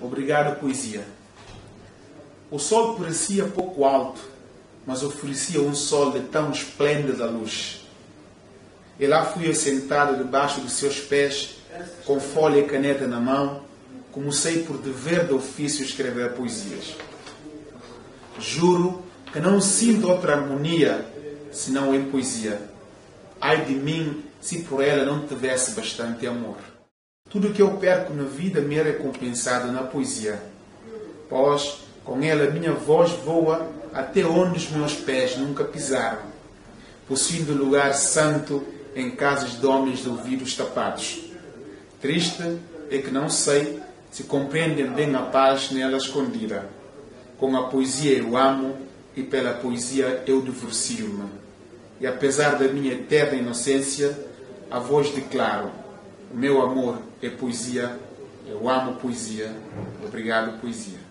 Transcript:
Obrigado, poesia. O sol parecia pouco alto, mas oferecia um sol de tão esplêndida luz. E lá fui eu sentado debaixo dos seus pés, com folha e caneta na mão, comecei por dever de ofício escrever poesias. Juro que não sinto outra harmonia senão em poesia. Ai de mim se por ela não tivesse bastante amor. Tudo que eu perco na vida me é recompensado na poesia, pois com ela minha voz voa até onde os meus pés nunca pisaram, possuindo lugar santo em casas de homens de ouvidos tapados. Triste é que não sei se compreendem bem a paz nela escondida. Com a poesia eu amo e pela poesia eu divorcio-me. E apesar da minha eterna inocência, a voz declaro: o meu amor é poesia, eu amo poesia. Obrigado, poesia.